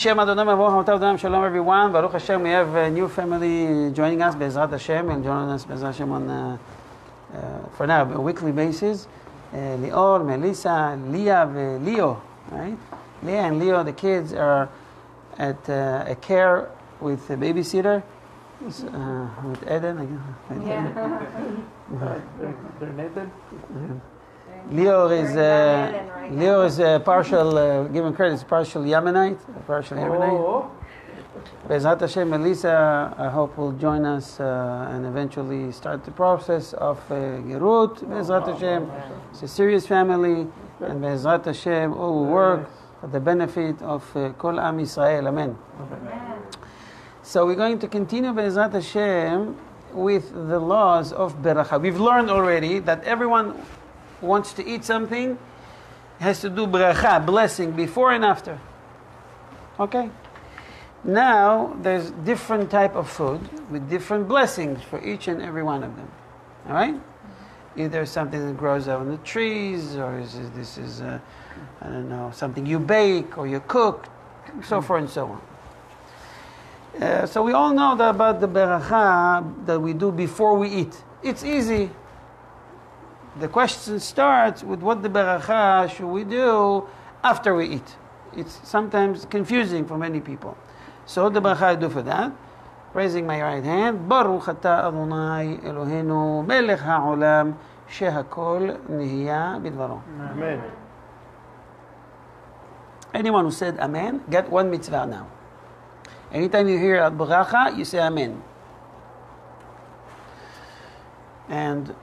Shem Adonai Baruch Adonai Shalom everyone. Baruch Hashem, we have a new family joining us, Bezrat Hashem, and joining us, Bezrat Hashem, on, uh, uh, for now, a weekly basis. Uh, Lior, Melissa, Leah, and Leo, right? Leah and Leo, the kids are at uh, a care with a babysitter, uh, with Eden. I guess. They're, they're Nathan? Leo is uh, Leo is uh, partial. Uh, given credit, is partial Yemenite, partial Yemenite. Oh, Bezrat Hashem, Melissa, I hope will join us uh, and eventually start the process of uh, Gerut. Bezrat Hashem, it's a serious family, and Bezrat Hashem, all will work for the benefit of uh, Kol Am Yisrael. Amen. So we're going to continue Bezrat Hashem with the laws of Beracha. We've learned already that everyone wants to eat something has to do bracha, blessing, before and after. Okay? Now there's different type of food with different blessings for each and every one of them. All right? Either something that grows out on the trees, or is it- this is uh, I don't know something you bake or you cook, so forth and so on. Uh, so we all know that about the beracha that we do before we eat. It's easy. The question starts with what the beracha should we do after we eat. It's sometimes confusing for many people. So the beracha I do for that. Raising my right hand, Baruch atah Adonai Eloheinu melech ha'olam shehakol nihya bidvaro. Amen. Anyone who said Amen, get one mitzvah now. Anytime you hear a bracha, you say Amen. And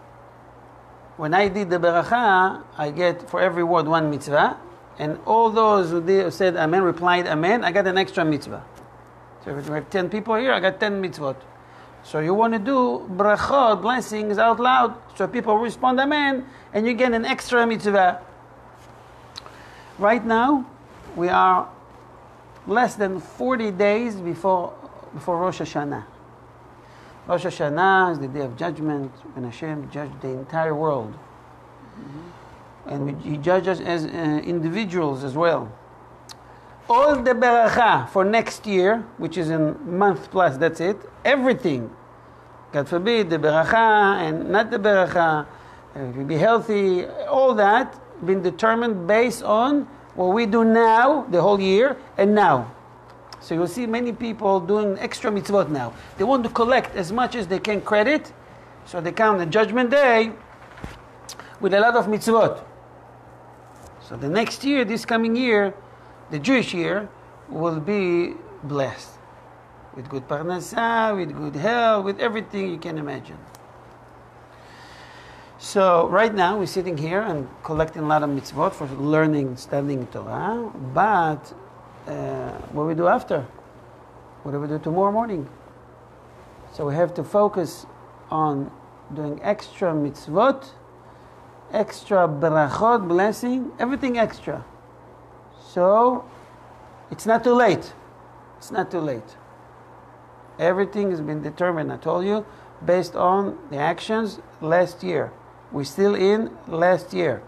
when I did the bracha, I get for every word one mitzvah. And all those who did, said Amen, replied Amen, I got an extra mitzvah. So if we have 10 people here, I got 10 mitzvot. So you want to do brachot, blessings out loud, so people respond Amen, and you get an extra mitzvah. Right now, we are less than 40 days before, before Rosh Hashanah. Rosh Hashanah is the day of judgment when Hashem judged the entire world. And we, He judges as uh, individuals as well. All the beracha for next year, which is in month plus, that's it, everything. God forbid, the beracha and not the beracha, uh, if you be healthy, all that been determined based on what we do now, the whole year, and now. So you'll see many people doing extra mitzvot now. They want to collect as much as they can credit, so they come on judgment day with a lot of mitzvot. So the next year, this coming year, the Jewish year, will be blessed with good parnasah, with good health, with everything you can imagine. So right now we're sitting here and collecting a lot of mitzvot for learning, studying Torah. But uh, what we do after? What do we do tomorrow morning? So we have to focus on doing extra mitzvot, extra brachot, blessing, everything extra. So it's not too late. It's not too late. Everything has been determined, I told you, based on the actions last year. We're still in last year.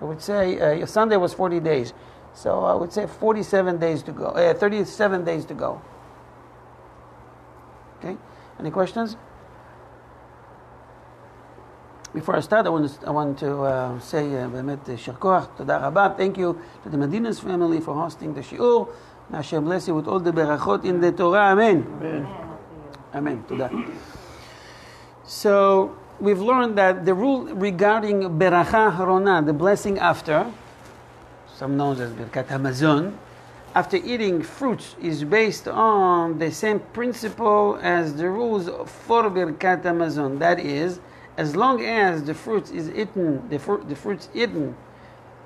I would say uh, Sunday was 40 days. So I would say 47 days to go, uh, 37 days to go. Okay? Any questions? Before I start, I want to, I want to uh, say uh, באמת יישר כוח, תודה רבה. Thank you to the Medina's family for hosting the shiur. May Hashem bless you with all the berachot in the Torah. Amen. Amen. Amen. Toda. So we've learned that the rule regarding beracha harona, the blessing after, some known as birkat hamazon, after eating fruits, is based on the same principle as the rules for birkat hamazon. That is, as long as the fruit is eaten, the, the fruits eaten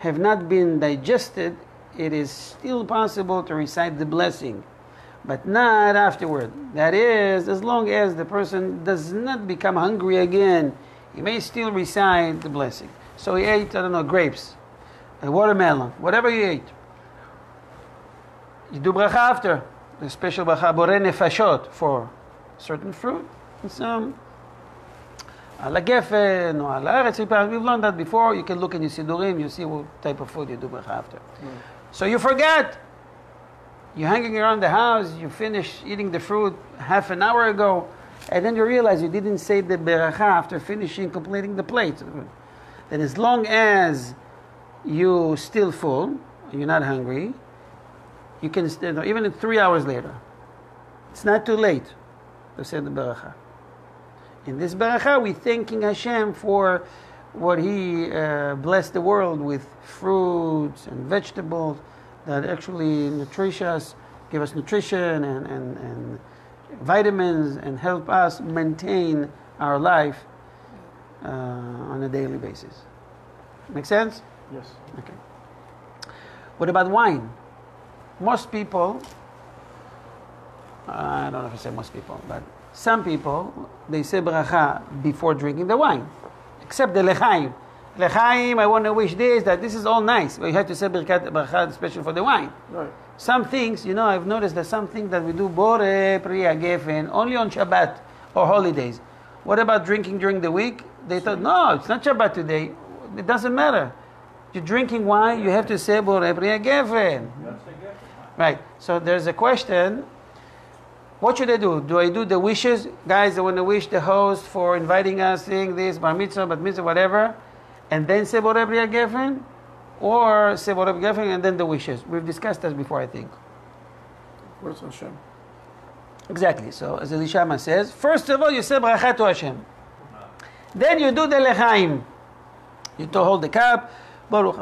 have not been digested, it is still possible to recite the blessing but not afterward. That is, as long as the person does not become hungry again, he may still recite the blessing. So he ate, I don't know, grapes, a watermelon, whatever he ate. You do bracha after, the special bracha borei nefashot for certain fruit and some. על הגפן או על הארץ, we've learned that before, you can look in your סידורים, you see what type of food you do bracha after. So you forget, You're hanging around the house, you finish eating the fruit half an hour ago, and then you realize you didn't say the beracha after finishing completing the plate. Then as long as you still full, you're not hungry, you can still, even three hours later, it's not too late to say the beracha. In this beracha, we're thanking Hashem for what He uh, blessed the world with fruits and vegetables that actually nutritious, give us nutrition and, and, and vitamins and help us maintain our life uh, on a daily basis. Make sense? Yes. Okay. What about wine? Most people, uh, I don't know if I say most people, but some people, they say bracha before drinking the wine, except the lechaim. Lechaim, I want to wish this, that this is all nice. But you have to say birkat bracha, especially for the wine. Right. Some things, you know, I've noticed that some things that we do bore priya gefen only on Shabbat or holidays. What about drinking during the week? They thought, no, it's not Shabbat today. It doesn't matter. You're drinking wine, you have to say bore eh, priya gefen. Right. So there's a question. What should I do? Do I do the wishes? Guys, I want to wish the host for inviting us, saying this, bar mitzvah, bat mitzvah, whatever, and then say bore eh, priya gefen? Or say bore eh, priya gefen and then the wishes? We've discussed this before, I think. Where's Hashem? Exactly. So as Elishama says, first of all you say bracha to Hashem. Then you do the lechaim. You to hold the cup, Baruch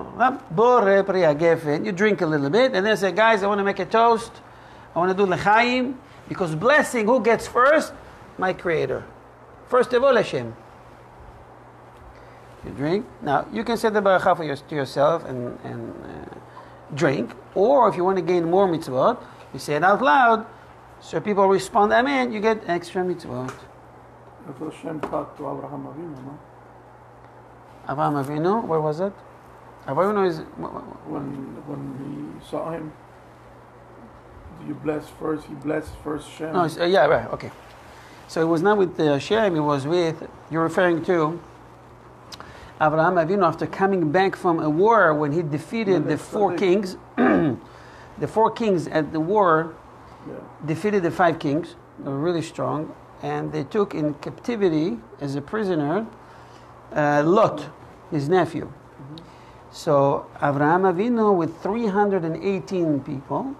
Bore Priya Gefen. You drink a little bit, and then say, guys, I want to make a toast. I want to do lechaim because blessing. Who gets first? My Creator. First of all, Hashem. You drink. Now you can say the bracha for your, to yourself and and uh, drink, or if you want to gain more mitzvot, you say it out loud. So people respond, Amen. You get extra mitzvot. That's what Hashem taught to Abraham Avinu, no? Avraham Avinu, where was it? Avraham Avinu is When when he saw him, you bless first. He blessed first Hashem. no, uh, yeah, right, okay. So it was not with uh, Shem, it was with you're referring to Avraham Avinu after coming back from a war when he defeated the four kings. the four kings at the war yeah. defeated the five kings. They were really strong, and they took in captivity as a prisoner uh, Lot, his nephew. So Avraham Avinu, with 318 people,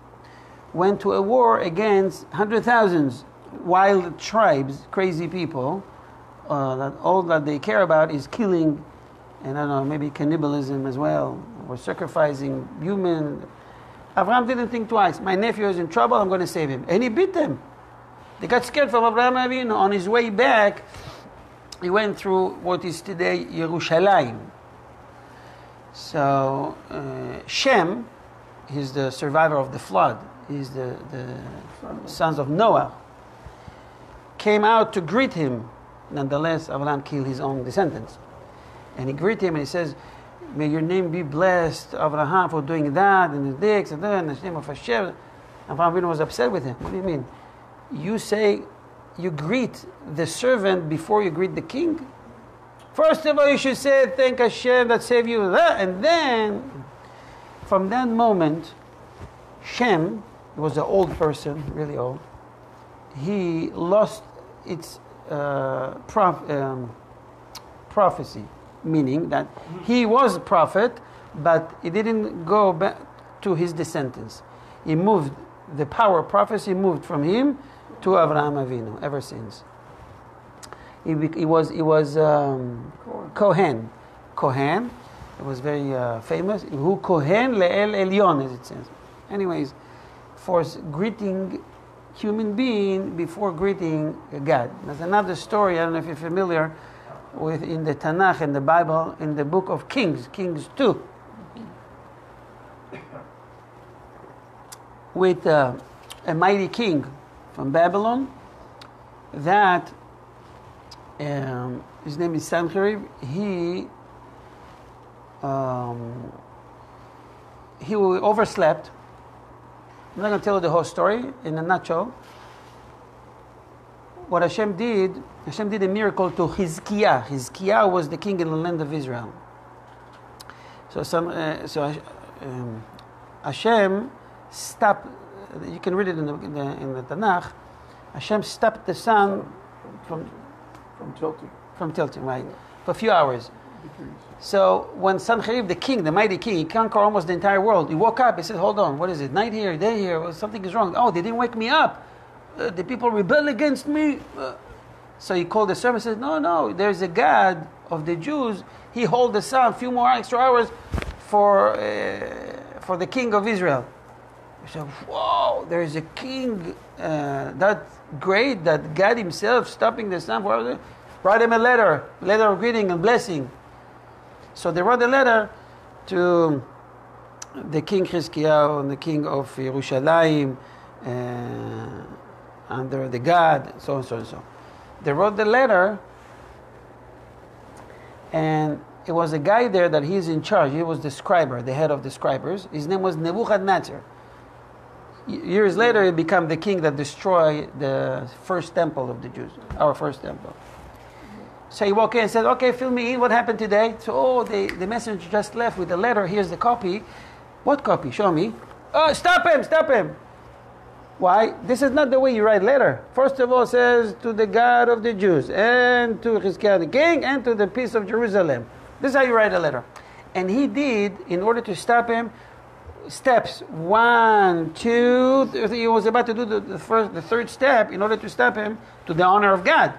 went to a war against hundred thousands wild tribes, crazy people. Uh, that all that they care about is killing, and I don't know, maybe cannibalism as well, or sacrificing human. Avraham didn't think twice. My nephew is in trouble. I'm going to save him, and he beat them. They got scared from Avraham Avinu. On his way back, he went through what is today Yerushalayim. So uh, Shem, he's the survivor of the flood. He's the, the sons of Noah. Came out to greet him. Nonetheless, Abraham killed his own descendants. And he greeted him and he says, May your name be blessed, Abraham, for doing that, and this, and that, in the name of Hashem. Abraham Avinu was upset with him. What do you mean? You say, you greet the servant before you greet the king? First of all, you should say, Thank Hashem that saved you. And then, from that moment, Shem was an old person, really old. He lost its uh, prof- um, prophecy, meaning that he was a prophet, but it didn't go back to his descendants. He moved, the power of prophecy moved from him to Avraham Avinu ever since. He, he was, he was um, Kohen. Kohen. It was very uh, famous. Who Kohen le'el elyon, as it says. Anyways, for greeting human being before greeting God. There's another story. I don't know if you're familiar with in the Tanakh in the Bible in the book of Kings, Kings two, with uh, a mighty king from Babylon. That um, his name is Sancherib. He um, he overslept. I'm not going to tell you the whole story in a nutshell. What Hashem did, Hashem did a miracle to Hizkiah. Hizkiah was the king in the land of Israel. So, some, uh, so um, Hashem stopped you can read it in the, in the, in the Tanakh. Hashem stopped the sun From, from tilting from tilting, right, for a few hours. degrees. So when Sancherib, the king, the mighty king, he conquered almost the entire world. He woke up. He said, "Hold on, what is it? Night here, day here. Well, something is wrong. Oh, they didn't wake me up. Uh, the people rebel against me." Uh, so he called the servant. and Says, "No, no. There's a God of the Jews. He hold the sun a few more extra hours for uh, for the king of Israel." Said, "Whoa! There is a king uh, that great that God Himself stopping the sun for. Write him a letter, letter of greeting and blessing." So they wrote a letter to the king Chizkiyahu and the king of Yerushalayim uh, under the God, so and so and so. They wrote the letter, and it was a guy there that he's in charge. He was the scriber, the head of the scribers. His name was Nebuchadnezzar. Years later, he became the king that destroyed the first temple of the Jews, our first temple. So he walked in and said, Okay, fill me in. What happened today? So, oh, the, the messenger just left with the letter. Here's the copy. What copy? Show me. Oh, stop him, stop him. Why? This is not the way you write letter. First of all, says to the God of the Jews, and to the king, and to the peace of Jerusalem. This is how you write a letter. And he did, in order to stop him, steps one, two. He was about to do the, the first, the third step in order to stop him to the honor of God.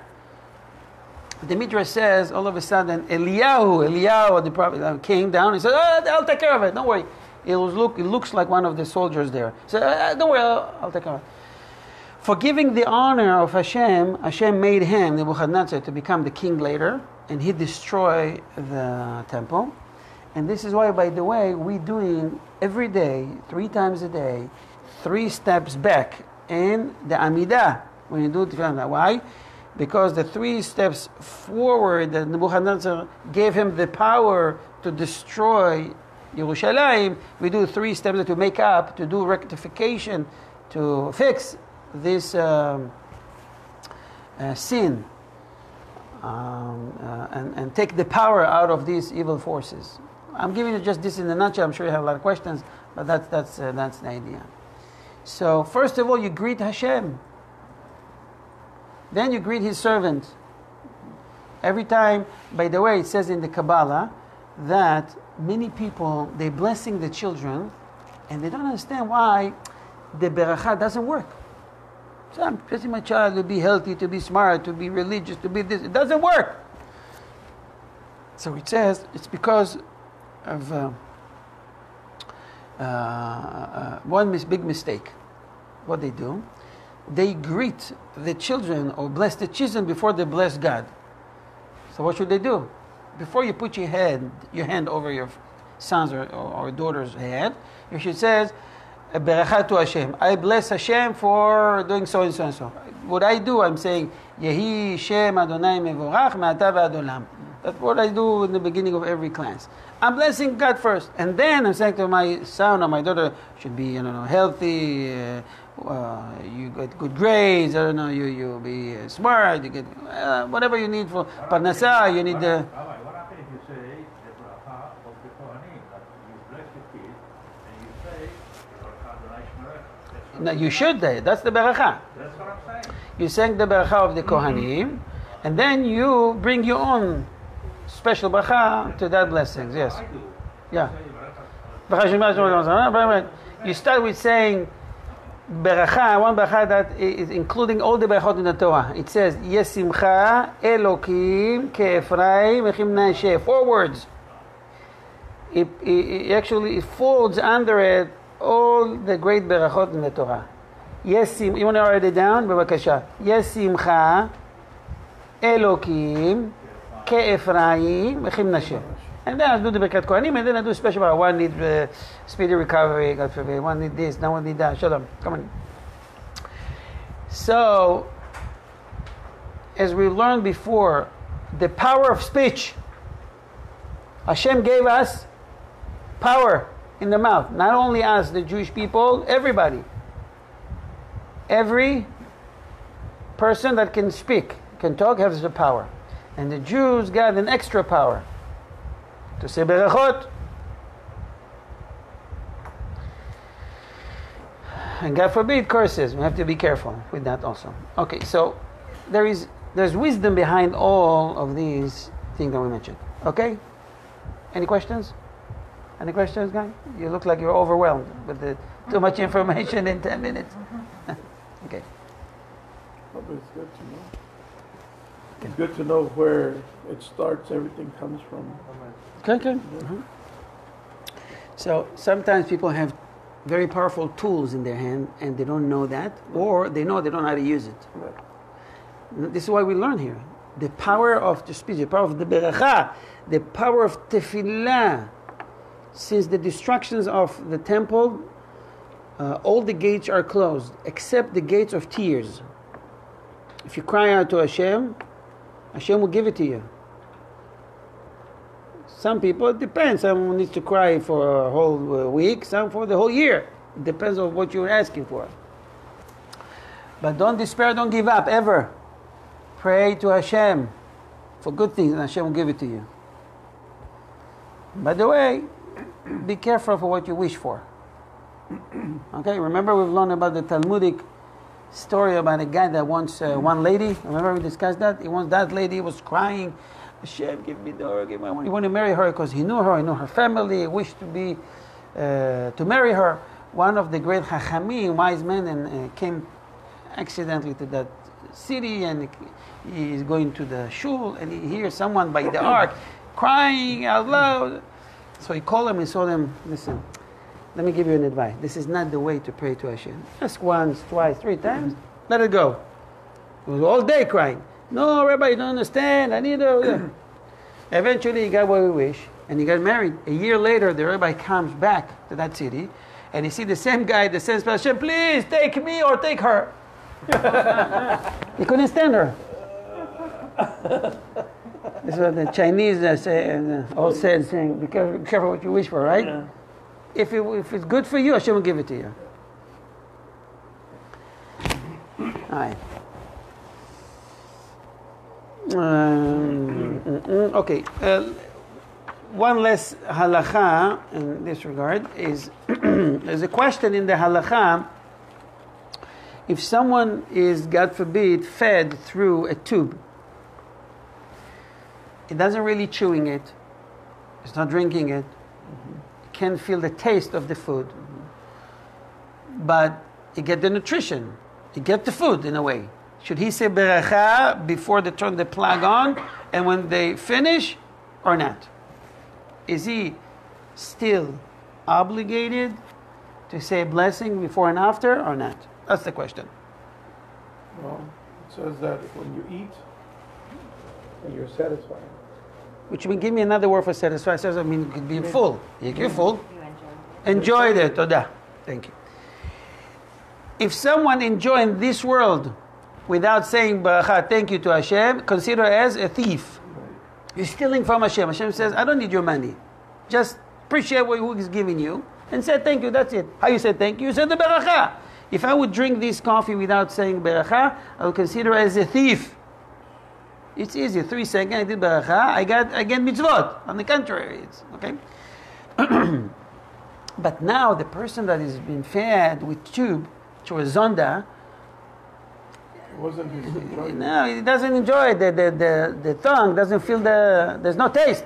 The Midrash says all of a sudden Eliyahu, Eliyahu, the prophet, uh, came down and said, oh, "I'll take care of it. Don't worry." It was look. It looks like one of the soldiers there. He said, "Uh, "Don't worry, I'll, I'll take care of it." For giving the honor of Hashem, Hashem made him Nebuchadnezzar to become the king later, and he destroyed the temple. And this is why, by the way, we're doing every day, three times a day, three steps back in the Amidah when you do Tefillah. Why? Because the three steps forward that Nebuchadnezzar gave him the power to destroy Yerushalayim, we do three steps to make up, to do rectification, to fix this um, uh, sin um, uh, and, and take the power out of these evil forces. I'm giving you just this in a nutshell. I'm sure you have a lot of questions, but that's, that's, uh, that's the idea. So, first of all, you greet Hashem. Then you greet His servant. Every time, by the way, it says in the Kabbalah that many people, they're blessing the children and they don't understand why the beracha doesn't work. So I'm blessing my child to be healthy, to be smart, to be religious, to be this. It doesn't work. So it says it's because of uh, uh, uh, one mis- big mistake. What they do, they greet the children or bless the children before they bless God. So what should they do? Before you put your head, your hand over your son's or, or, or daughter's head, you should say, Beracha to Hashem. I bless Hashem for doing so and so and so. What I do, I'm saying, Yehi Shem Adonai Mevorach Me'ata V'Adolam. That's what I do in the beginning of every class. I'm blessing God first, and then I'm saying to my son or my daughter, should be you know healthy, uh, uh, you get good grades, I don't know, you you be uh, smart, you get uh, whatever you need for parnasa, you need the. Rabbi, what happens if you say the bracha of the Kohanim, that you bless the kid, and you say, Bracha Adonai Shmerech? That's No, you should say that's the beracha. That's what I'm saying. You sang the beracha of the kohanim, and then you bring your own special bracha to that blessings. Yes. Yeah. Ah, you start with saying bracha, one bracha that is including all the brachot in the Torah. It says Yesimcha Elokim Ke'Ephraim Echim Menashe. Four words. It, it, actually it folds under it all the great berachot in the Torah. Yesim, you want to write it down? Yesimcha Elokim Ke'Ephraim Echim Menashe. And then I'll do the Birkat Kohanim, and then I'll do special bracha. One need uh, speedy recovery, God forbid. One need this, now one need that. Shalom. Come on. So, as we learned before, the power of speech. Hashem gave us power in the mouth. Not only us, the Jewish people, everybody. Every person that can speak, can talk, has the power. And the Jews got an extra power to say berachot. And God forbid curses. We have to be careful with that also. Okay, so there is there's wisdom behind all of these things that we mentioned. Okay? Any questions? Any questions, guys? You look like you're overwhelmed with the, too much information in 10 minutes. okay. But it's good to know. It's good to know where it starts, everything comes from. Okay, okay. Mhm. So sometimes people have very powerful tools in their hand and they don't know that, or they know they don't know how to use it. This is why we learn here. The power of the speech, the power of the beracha, the power of tefillah. Since the destructions of the temple, uh, all the gates are closed except the gates of tears. If you cry out to Hashem, Hashem will give it to you. Some people, it depends. Some needs to cry for a whole uh, week, some for the whole year. It depends on what you're asking for. But don't despair, don't give up, ever. Pray to Hashem for good things, and Hashem will give it to you. By the way, be careful for what you wish for. Okay, remember we've learned about the Talmudic story about a guy that wants uh, one lady. Remember we discussed that? He wants that lady, was crying, Hashem, give me the give me He wanted to marry her because he knew her, he knew her family, he wished to be, uh, to marry her. One of the great Chachamim, wise men, and uh, came accidentally to that city and he is going to the shul and he hears someone by the ark crying out loud. So he called him and told him, listen, let me give you an advice. This is not the way to pray to Hashem. Ask once, twice, three times, let it go. He was all day crying. No, Rabbi, you don't understand. I need a. Eventually, he got what he wished, and he got married. A year later, the rabbi comes back to that city, and he see the same guy the same Hashem, please take me or take her. he couldn't stand her. This is what the Chinese uh, say, uh, all said, saying, be careful, be careful what you wish for, right? If, it, if it's good for you, Hashem will give it to you. All right. Um, okay. Uh, one less halacha in this regard is there's a question in the halacha if someone is, God forbid, fed through a tube, it doesn't really chewing it, it's not drinking it, you can't feel the taste of the food, but you get the nutrition, you get the food in a way. Should he say beracha before they turn the plug on and when they finish or not? Is he still obligated to say blessing before and after or not? That's the question. Well, it says that when you eat, and you're satisfied. Which means, give me another word for satisfied. Says I mean, it could be full. You're full. Enjoy Enjoyed it. Toda. Thank you. If someone enjoying this world without saying baracha, thank you to Hashem, consider as a thief. You're stealing from Hashem. Hashem says, I don't need your money. Just appreciate what He's giving you and say thank you. That's it. How you say thank you? You say the baracha. If I would drink this coffee without saying baracha, I would consider as a thief. It's easy. Three seconds, I did baracha, I got I get mitzvot. On the contrary, it's okay. but now the person that is being fed with tube through a zonda, It wasn't no, he doesn't enjoy it. The, the, the, the tongue doesn't feel the, there's no taste.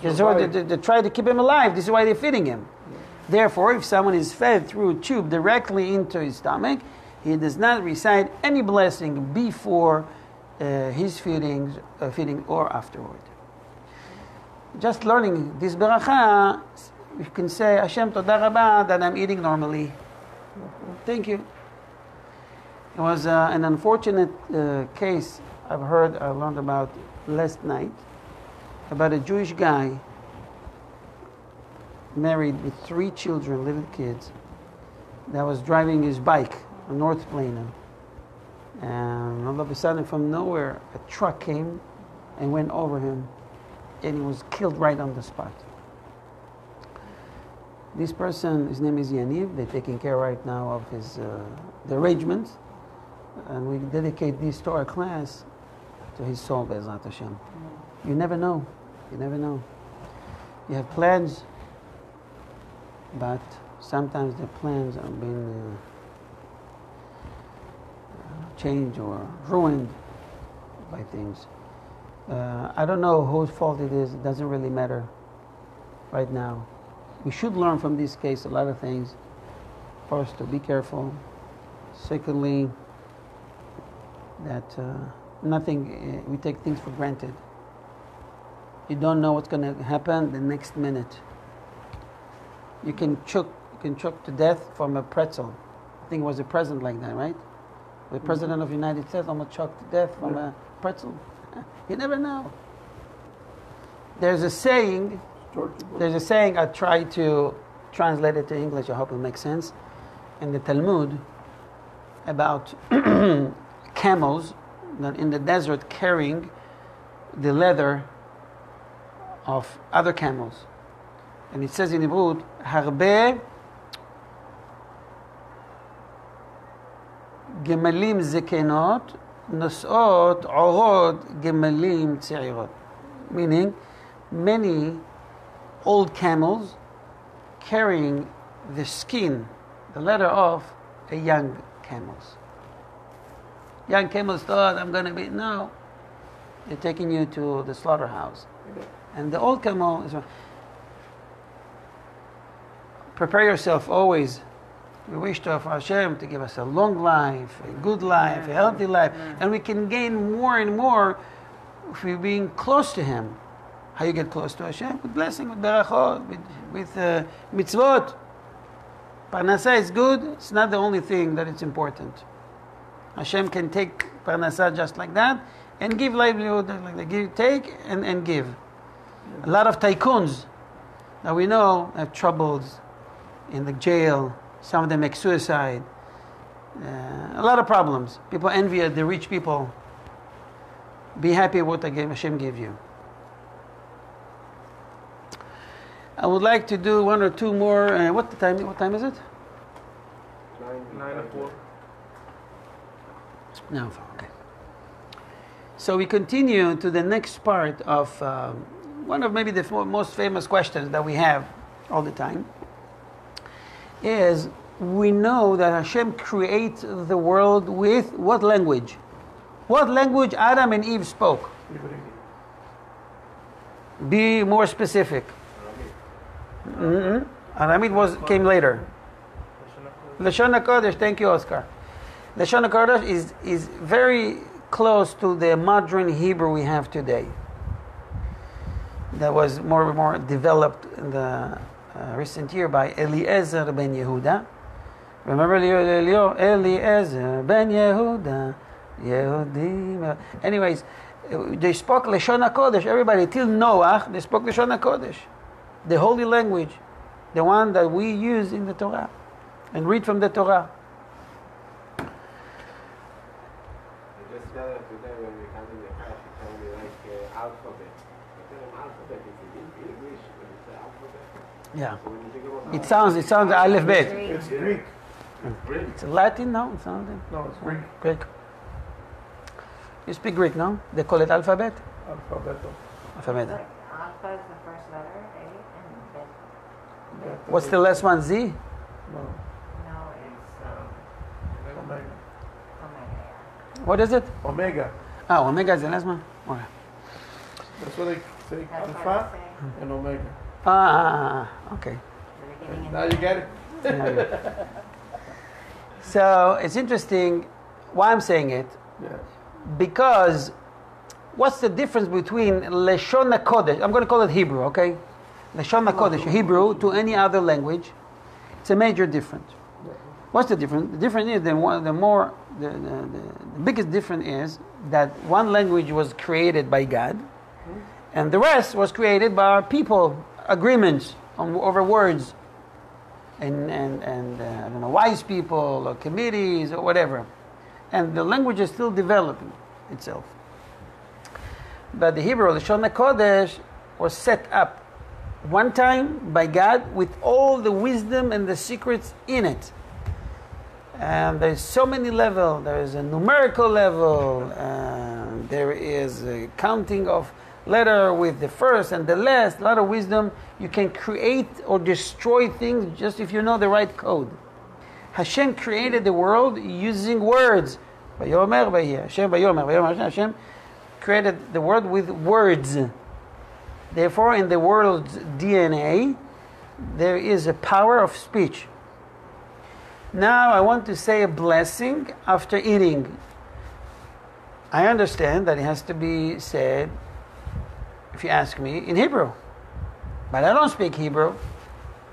Why they, they, they try to keep him alive. This is why they're feeding him. Therefore, if someone is fed through a tube directly into his stomach, he does not recite any blessing before his feelings, uh, feeding or afterward. Just learning this beracha, you can say, Hashem toda rabba that I'm eating normally. Thank you. It was uh, an unfortunate uh, case I've heard, I learned about last night, about a Jewish guy married with three children, little kids, that was driving his bike on North Plano. And all of a sudden, from nowhere, a truck came and went over him, and he was killed right on the spot. This person, his name is Yaniv. They're taking care right now of his uh, and we dedicate this to our class to his soul, Bezrat Hashem. You never know. You never know. You have plans, but sometimes the plans are being uh, changed or ruined by things. Uh, I don't know whose fault it is. It doesn't really matter right now. We should learn from this case a lot of things. First, to be careful. Secondly, that uh, nothing, uh, we take things for granted. You don't know what's going to happen the next minute. You can choke, you can choke to death from a pretzel. I think it was a present like that, right? The president of the United States almost choked to death from a pretzel. You never know. There's a saying. There's a saying. I try to translate it to English. I hope it makes sense. In the Talmud, about camels that in the desert carrying the leather of other camels, and it says in Hebrew, "Harbe גמלים זקנות נושאות עורות גמלים צעירות. Meaning, many old camels carrying the skin, the leather of a young camels. Young camels thought, I'm going to be, no. They're taking you to the slaughterhouse. And the old camel is, prepare yourself always. we wish to for Hashem to give us a long life, a good life, a healthy life, and we can gain more and more if we're being close to Him. How you get close to Hashem? With blessing, with berachot, with, with uh, mitzvot. Parnasa is good. It's not the only thing that it's important. Hashem can take parnasa just like that and give livelihood like they give, take and, and give. A lot of tycoons that we know have troubles in the jail. Some of them make suicide. Uh, a lot of problems. People envy the rich people. Be happy with what the game Hashem gave you. I would like to do one or two more. Uh, what the time? What time is it? Nine o'clock. No, okay. So we continue to the next part of um, one of maybe the most famous questions that we have all the time. Is we know that Hashem creates the world with what language? What language Adam and Eve spoke? Be more specific. Mm-hmm. Aramid was came later. Lashon HaKodesh, thank you, Oscar. Lashon HaKodesh is, is very close to the modern Hebrew we have today. That was more and more developed in the uh, recent year by Eliezer ben Yehuda. Remember Eliezer ben Yehuda, Yehudim. Anyways, they spoke Lashon HaKodesh, everybody, till Noah, they spoke Lashon HaKodesh, the holy language, the one that we use in the Torah and read from the Torah. I just got up today when we come in the class, she told me like uh, alphabet. I tell him alphabet is in English, but it's the alphabet. Yeah. So when you think about It sounds, it sounds Aleph Bet. It's Greek. Greek, It's Latin, no? It's not No, it's Greek. Greek. You speak Greek, no? They call it alphabet? Alphabeto. Alphabet. Like alpha is the first letter, A, and bet. Beta. What's the last one? Z? No, No, it's um, Omega. omega. What is it? Omega. Ah, Omega is the last one? Okay. That's what they say. That's Alpha I say. and Omega. Ah, okay. The beginning and Now you get it. Yeah. so it's interesting why I'm saying it Yeah. because what's the difference between Leshon HaKodesh? I'm going to call it Hebrew, okay? Leshon HaKodesh, Hebrew, to any other language. It's a major difference. What's the difference? The difference is the, one, the more, the, the, the, the biggest difference is that one language was created by God, and the rest was created by our people, agreements on, over words, and, and, and uh, I don't know, wise people or committees or whatever. And the language is still developing itself. But the Hebrew, the Shona Kodesh, was set up one time by God with all the wisdom and the secrets in it. And there's so many levels. There is a numerical level, and there is a counting of letter with the first and the last. A lot of wisdom. You can create or destroy things just if you know the right code. Hashem created the world using words, Hashem. Hashem created the world with words. Therefore, in the world's DNA, there is a power of speech. Now, I want to say a blessing after eating. I understand that it has to be said, if you ask me, in Hebrew. But I don't speak Hebrew.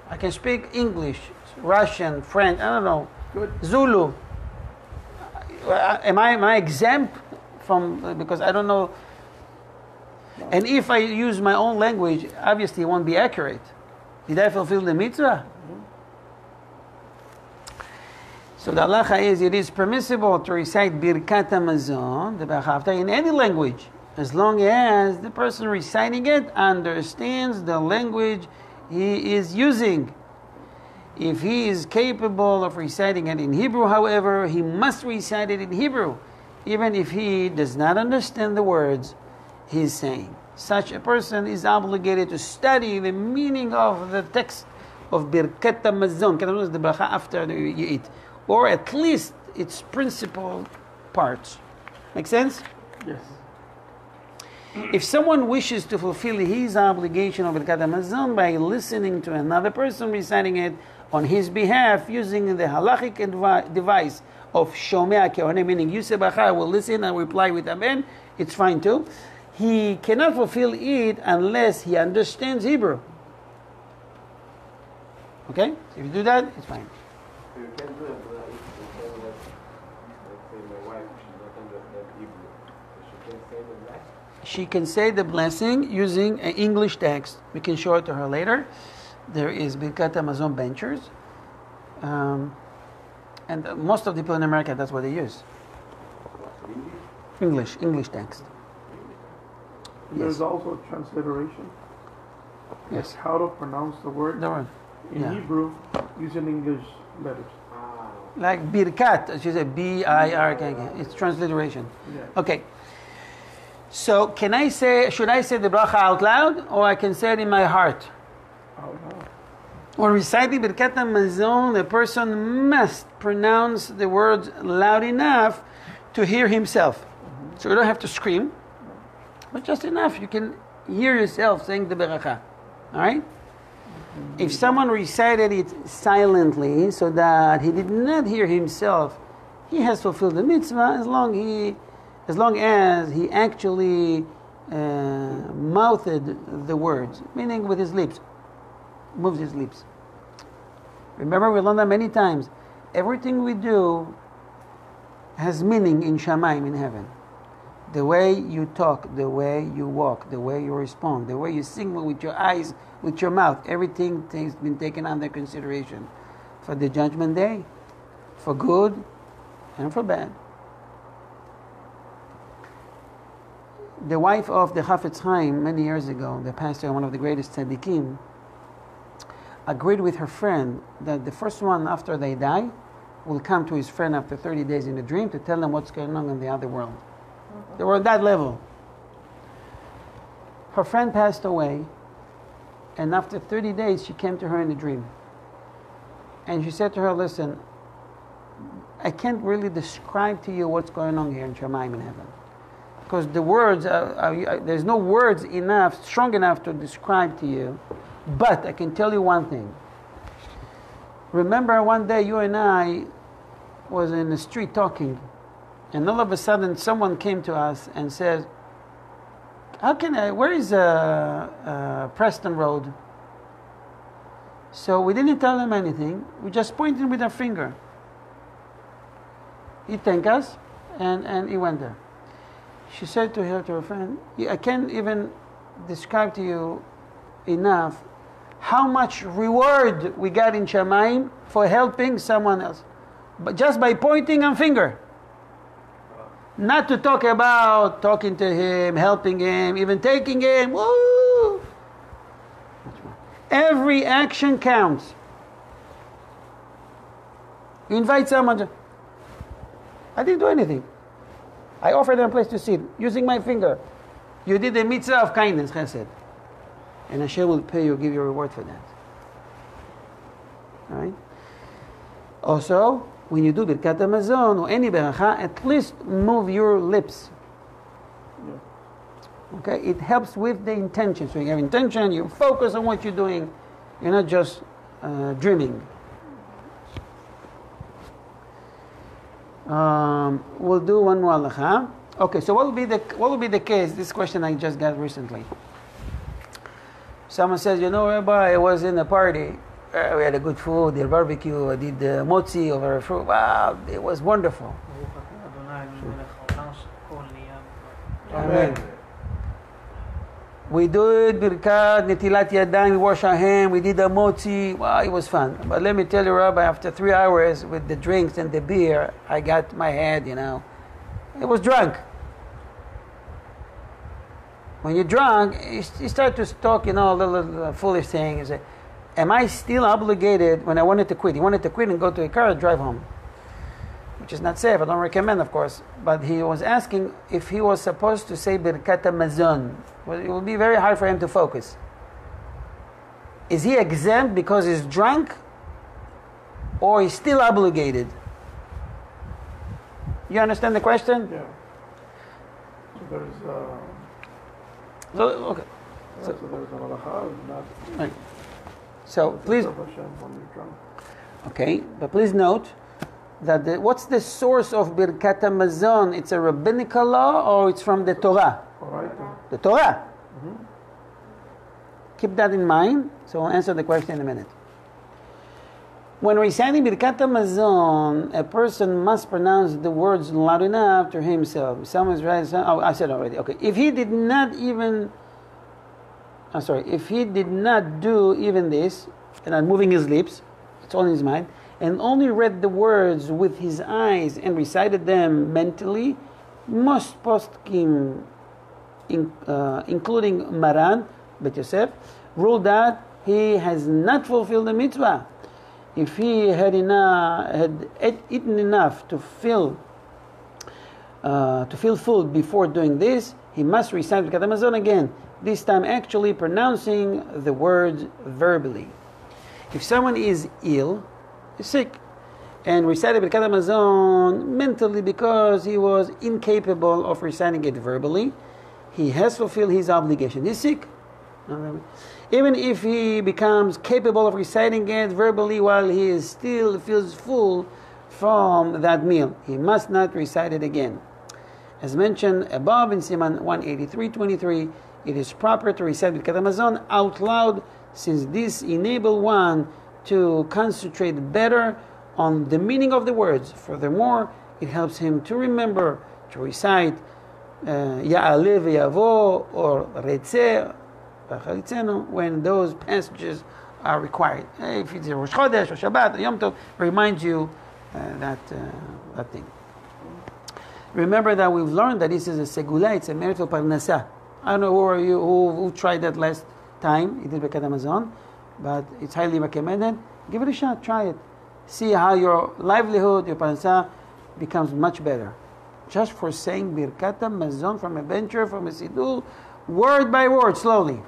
I can speak English, Russian, French, I don't know, Good. Zulu. Am I, am I exempt from, because I don't know. And if I use my own language, obviously it won't be accurate. Did I fulfill the mitzvah? So the halacha is it is permissible to recite Birkat Hamazon, the Bechafta, in any language, as long as the person reciting it understands the language he is using. If he is capable of reciting it in Hebrew, however, he must recite it in Hebrew, even if he does not understand the words he is saying. Such a person is obligated to study the meaning of the text of Birkat is the bracha after you eat, or at least its principal parts. Make sense? Yes. If someone wishes to fulfill his obligation of Birkat Hamazon by listening to another person reciting it on his behalf using the halachic advi- device of Shomea K'oneh, meaning you say Bracha, will listen and reply with Amen, it's fine too. He cannot fulfill it unless he understands Hebrew. Okay? If you do that, it's fine. So you can do it, but if you say that, let's say my wife, she not understand Hebrew, so she can say the black. She can say the blessing using an English text. We can show it to her later. There is Birkat Hamazon benchers. Um, and most of the people in America, that's what they use. English, English text. There's Yes. also transliteration. Yes. How to pronounce the word The word. in yeah. Hebrew using English letters. Like Birkat, you say, B I R. K. It's transliteration. Yeah. Okay. So, can I say, should I say the bracha out loud or I can say it in my heart? Out loud. When reciting Birkat Hamazon, the person must pronounce the words loud enough to hear himself. So you don't have to scream, but just enough. You can hear yourself saying the Beracha. All right? If someone recited it silently so that he did not hear himself, he has fulfilled the mitzvah as long as he, as long as he actually uh, mouthed the words, meaning with his lips, moves his lips. Remember, we learned that many times. Everything we do has meaning in Shamaim, in heaven. The way you talk, the way you walk, the way you respond, the way you sing with your eyes, with your mouth, everything has been taken under consideration for the judgment day, for good and for bad. The wife of the Chafetz Chaim many years ago, the pastor, one of the greatest tzaddikim, agreed with her friend that the first one after they die will come to his friend after 30 days in a dream to tell them what's going on in the other world. They were at that level. Her friend passed away, and after 30 days, she came to her in a dream. And she said to her, Listen, I can't really describe to you what's going on here in Shemaim in heaven. Because the words, are, are, there's no words enough, strong enough to describe to you. But I can tell you one thing. Remember one day you and I was in the street talking, and all of a sudden someone came to us and said, "How can I? Where is uh, uh, Preston Road?" So we didn't tell him anything. We just pointed with our finger. He thanked us, and, and he went there. She said to her to her friend, "I can't even describe to you enough how much reward we got in Shemaim for helping someone else. But just by pointing a finger. Not to talk about talking to him, helping him, even taking him. Woo! Every action counts. You invite someone to. I didn't do anything. I offered them a place to sit using my finger. You did the mitzvah of kindness, chesed and Hashem will pay you, give you a reward for that. All right. Also, when you do Birkat Hamazon or any beracha, at least move your lips. Yeah. Okay, it helps with the intention. So you have intention, you focus on what you're doing. You're not just uh, dreaming. Um, we'll do one more halacha. Okay, so what would be the what would be the case? This question I just got recently. Someone says, you know, Rabbi, I was in a party. Uh, we had a good food, the barbecue. I did the motzi over fruit. Wow, it was wonderful. Amen. We did Birkat, Netilat Yadayim, we wash our hand, we did the motzi. Wow, it was fun. But let me tell you, Rabbi, after three hours with the drinks and the beer, I got my head, you know, it was drunk. When you're drunk, you, start to talk, you know, a little uh, foolish thing. You say, Am I still obligated when I wanted to quit? He wanted to quit and go to a car and drive home which is not safe. I don't recommend, of course. But he was asking if he was supposed to say Birkat Hamazon. Well, it will be very hard for him to focus. Is he exempt because he's drunk, or he's still obligated? You understand the question? Yeah. So there's uh, So, okay. yeah, so there's an halacha, not Right. So please, serve Hashem when you're drunk. okay, but please note that the, what's the source of Birkat Hamazon? It's a rabbinical law or it's from the Torah? The Torah. Mm-hmm. Keep that in mind. So we'll answer the question in a minute. When reciting Birkat Hamazon, a person must pronounce the words loud enough to himself. Someone's right. Oh, I said already. Okay. If he did not even, I'm sorry. If he did not do even this, and I'm moving his lips, it's all in his mind, and only read the words with his eyes and recited them mentally, most poskim in, uh, including Maran, Bet Yosef, ruled that he has not fulfilled the mitzvah. If he had, enough, had ate- eaten enough to fill uh, to feel food before doing this, he must recite Birkat Hamazon again. This time, actually pronouncing the words verbally. If someone is ill, sick, and recited Birkat Hamazon mentally because he was incapable of reciting it verbally, he has fulfilled his obligation. He's sick. Even if he becomes capable of reciting it verbally while he is still feels full from that meal, he must not recite it again. As mentioned above in Siman 183.23, it is proper to recite Birkat Hamazon out loud since this enable one to concentrate better on the meaning of the words. Furthermore, it helps him to remember to recite Ya'aleh v'yavo or Retzeh when those passages are required. If it's a Rosh Chodesh or Shabbat or Yom Tov, reminds you uh, that, uh, that thing. Remember that we've learned that this is a segula, it's a merit of parnasa. I don't know who are you who, who tried that last time, you did Birkat Hamazon, but it's highly recommended. Give it a shot, try it. See how your livelihood, your parnasa becomes much better. Just for saying Birkat Hamazon from a bencher, from a siddur, word by word, slowly.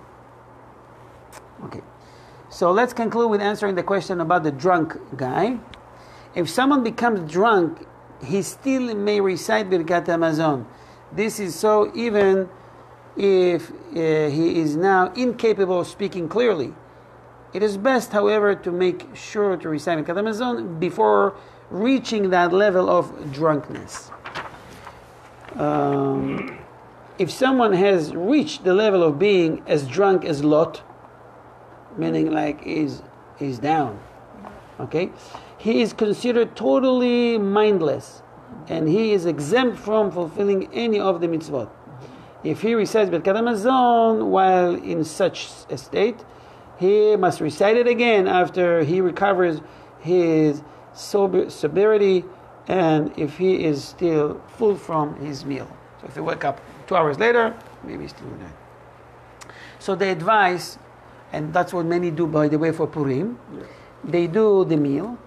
Okay. So let's conclude with answering the question about the drunk guy. If someone becomes drunk, he still may recite Birkat Hamazon. This is so even if uh, he is now incapable of speaking clearly. It is best, however, to make sure to recite Hamazon before reaching that level of drunkenness. Um, if someone has reached the level of being as drunk as Lot, meaning like is is down, okay, he is considered totally mindless, and he is exempt from fulfilling any of the mitzvot. If he recites Birkat Hamazon while in such a state, he must recite it again after he recovers his sober, sobriety and if he is still full from his meal. So if he wake up two hours later, maybe he's still there. So the advice, and that's what many do by the way for Purim, they do the meal,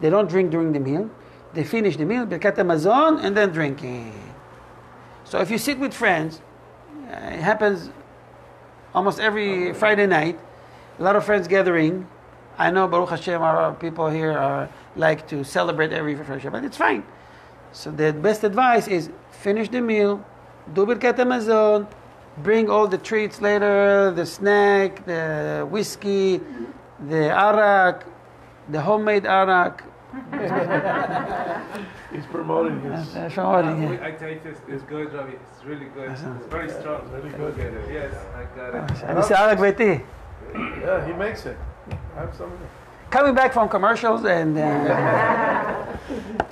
they don't drink during the meal, they finish the meal, Birkat Hamazon, and then drinking. So if you sit with friends, uh, it happens almost every Friday night, a lot of friends gathering. I know Baruch Hashem, our people here are, like to celebrate every friendship, but it's fine. So the best advice is finish the meal, do birkat hamazon, bring all the treats later, the snack, the whiskey, the arak, the homemade arak. He's promoting this. Uh, promoting uh, I taste this. It's good, rabbi, It's really good. Uh-huh. It's very strong. Really good. Yes, I got it. And it's arak yeah, he makes it. Some. Coming back from commercials and uh,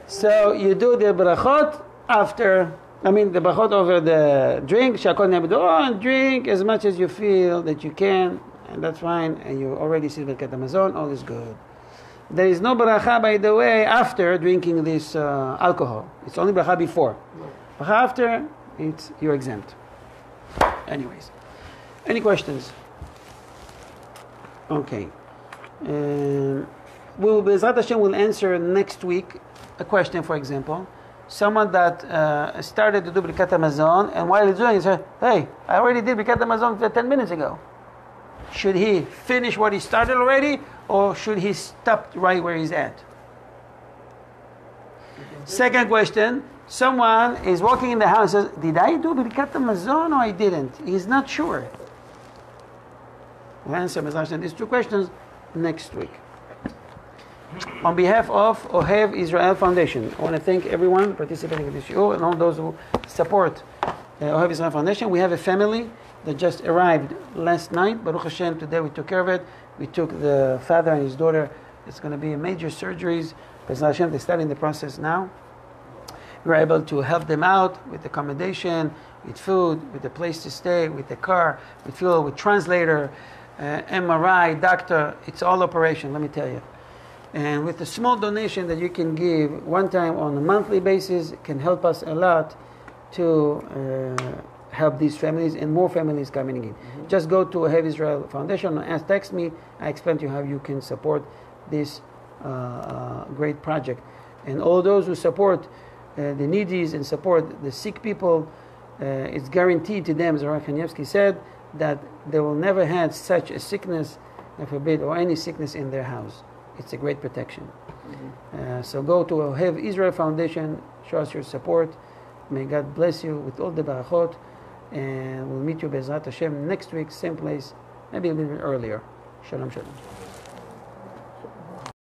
so you do the brachot after, I mean the brachot over the drink, shakol and drink as much as you feel that you can, and that's fine, and you already see Birkat Hamazon, all is good. There is no bracha, by the way, after drinking this uh, alcohol. It's only bracha before. Bracha after, it's, you're exempt. Anyways, any questions? Okay. Um, we'll, Bezrat Hashem will answer next week a question, for example. Someone that uh, started to do Birkat Hamazon, and while he's doing it, he said, Hey, I already did Birkat Hamazon 10 minutes ago. Should he finish what he started already, or should he stop right where he's at? Second question Someone is walking in the house and says, Did I do Birkat Hamazon or I didn't? He's not sure. We'll answer these two questions next week. On behalf of Ohev Israel Foundation, I want to thank everyone participating in this show and all those who support uh, Ohev Israel Foundation. We have a family that just arrived last night. Baruch Hashem, today we took care of it. We took the father and his daughter. It's going to be major surgeries. Bezrat Hashem, they're starting the process now. We were able to help them out with accommodation, with food, with a place to stay, with a car, with fuel, with translator, uh, MRI, doctor. It's all operation, let me tell you. And with a small donation that you can give one time on a monthly basis, it can help us a lot to uh, help these families and more families coming in. Just go to Ohev Israel Foundation and text me. I explain to you how you can support this uh, uh, great project. And all those who support uh, the needies and support the sick people, uh, it's guaranteed to them, as Kanievsky said, that they will never have such a sickness, God forbid, or any sickness in their house. It's a great protection. Uh, so go to Ohev Israel Foundation, show us your support. May God bless you with all the barachot, and we'll meet you Bezrat Hashem next week, same place, maybe a little bit earlier. Shalom, shalom.